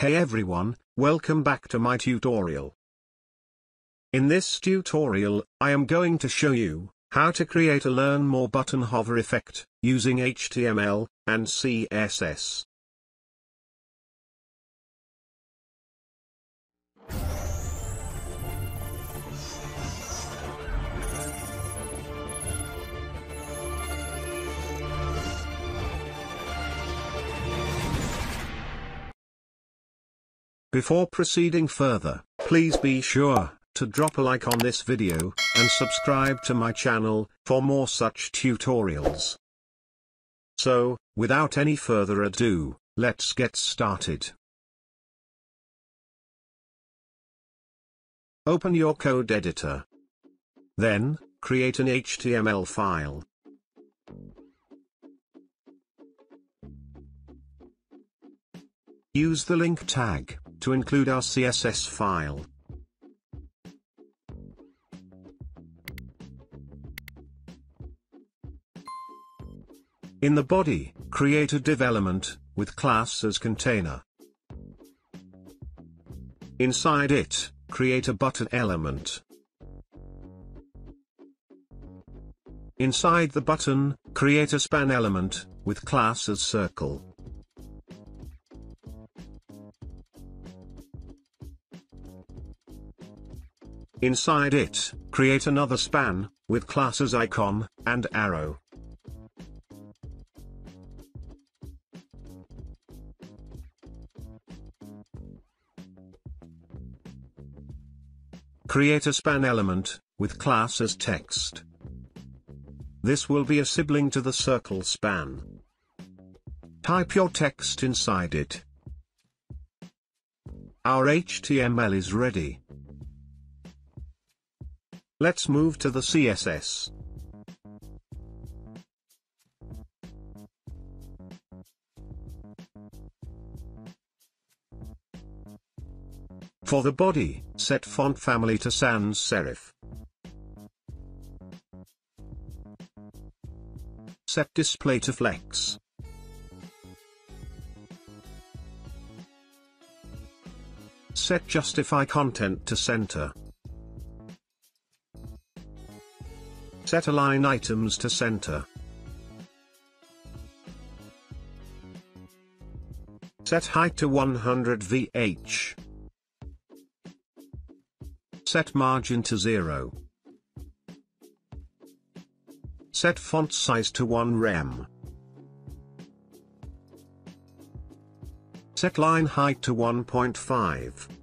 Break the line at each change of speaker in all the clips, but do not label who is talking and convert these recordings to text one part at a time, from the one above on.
Hey everyone, welcome back to my tutorial. In this tutorial, I am going to show you how to create a learn more button hover effect using HTML and CSS. Before proceeding further, please be sure to drop a like on this video, and subscribe to my channel, for more such tutorials. So, without any further ado, let's get started. Open your code editor. Then, create an HTML file. Use the link tag to include our CSS file. In the body, create a div element, with class as container. Inside it, create a button element. Inside the button, create a span element, with class as circle. Inside it, create another span, with classes icon, and arrow. Create a span element, with class as text. This will be a sibling to the circle span. Type your text inside it. Our HTML is ready. Let's move to the CSS. For the body, set font family to sans serif. Set display to flex. Set justify content to center. Set align items to center. Set height to 100 VH. Set margin to 0. Set font size to 1 rem. Set line height to 1.5.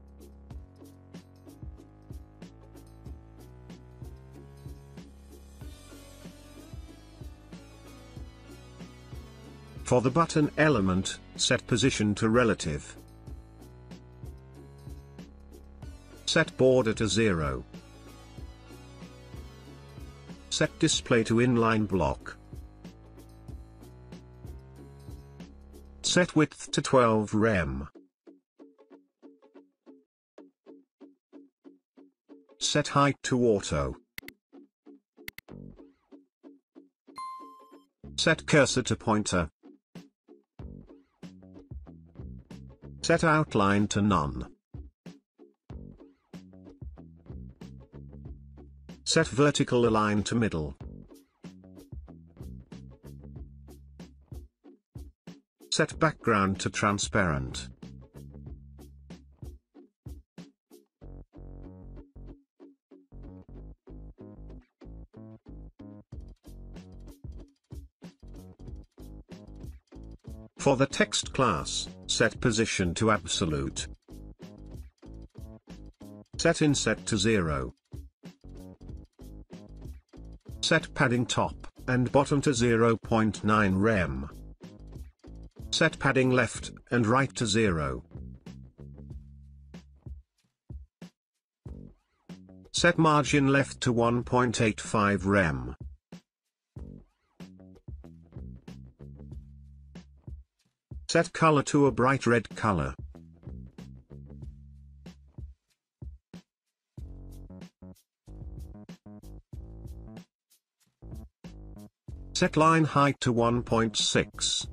For the button element, set position to relative. Set border to 0. Set display to inline block. Set width to 12 rem. Set height to auto. Set cursor to pointer. Set outline to none. Set vertical align to middle. Set background to transparent. For the text class, set position to absolute. Set inset to 0. Set padding top and bottom to 0.9 rem. Set padding left and right to 0. Set margin left to 1.85 rem. Set color to a bright red color. Set line height to 1.6.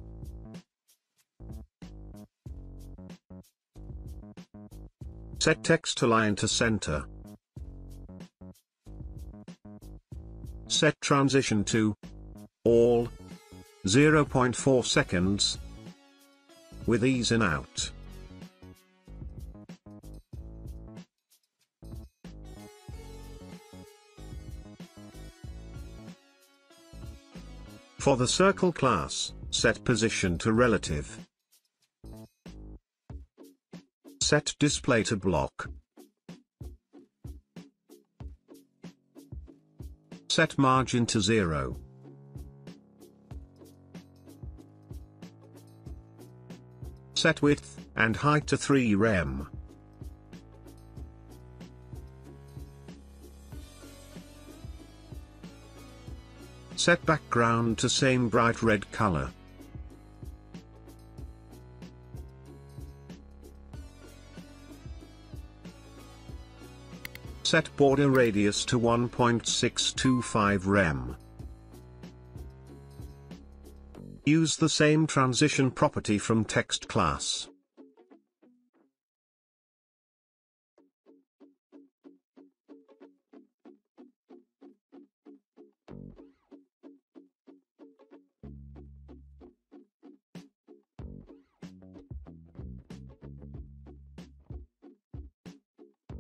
Set text align to center. Set transition to all 0.4 seconds with ease in out. For the circle class, set position to relative. Set display to block. Set margin to 0. Set width and height to 3 rem. Set background to same bright red color. Set border radius to 1.625 rem. Use the same transition property from text class.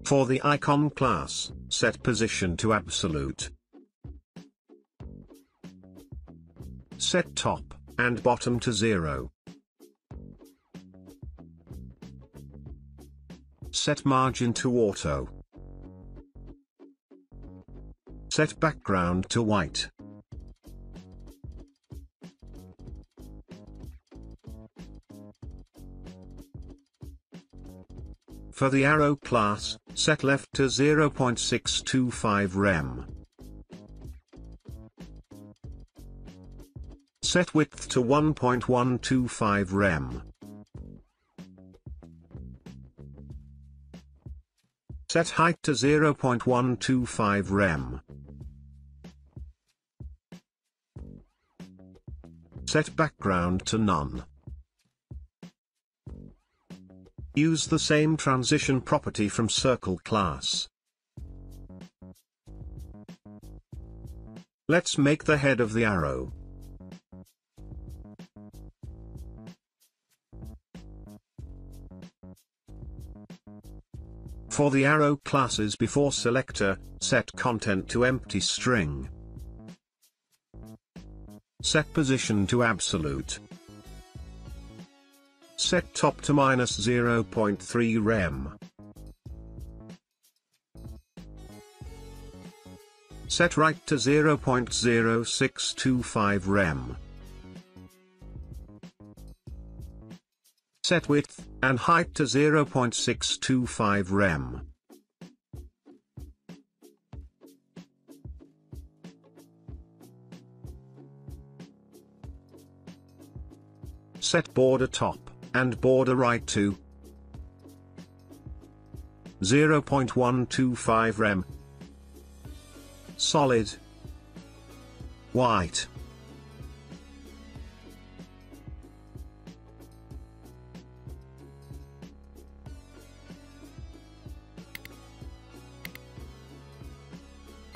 For the icon class, set position to absolute. Set top and bottom to 0. Set margin to auto. Set background to white. For the arrow class, set left to 0.625 rem. Set width to 1.125 rem. Set height to 0.125 rem. Set background to none. Use the same transition property from circle class. Let's make the head of the arrow. For the arrow classes before selector, set content to empty string. Set position to absolute. Set top to minus 0.3 rem. Set right to 0.0625 rem. Set width and height to 0.625 rem. Set border top and border right to 0.125 rem. Solid. White.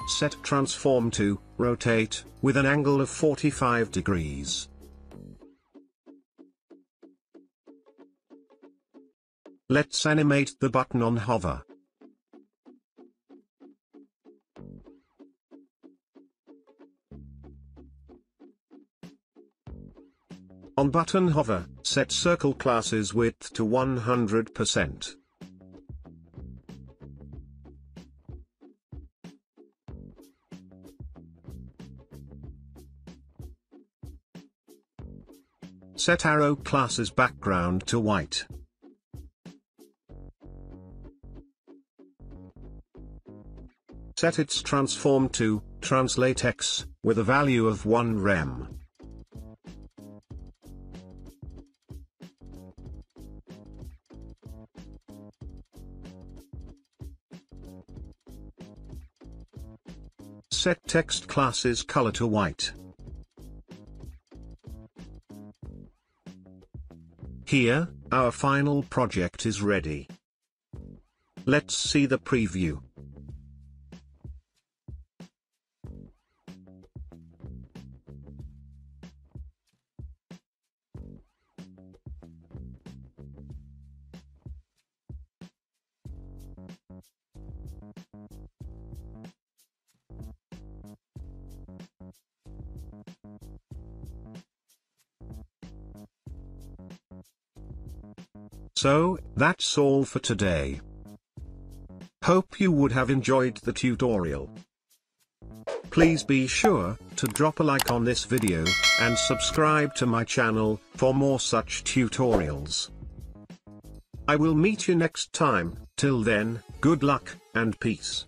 Set transform to rotate with an angle of 45 degrees. Let's animate the button on hover. On button hover, set circle classes width to 100%. Set arrow classes background to white. Set its transform to, translate x, with a value of 1 rem. Set text classes color to white. Here, our final project is ready. let's see the preview. So, that's all for today. Hope you would have enjoyed the tutorial. Please be sure to drop a like on this video, and subscribe to my channel, for more such tutorials. I will meet you next time, till then, good luck, and peace.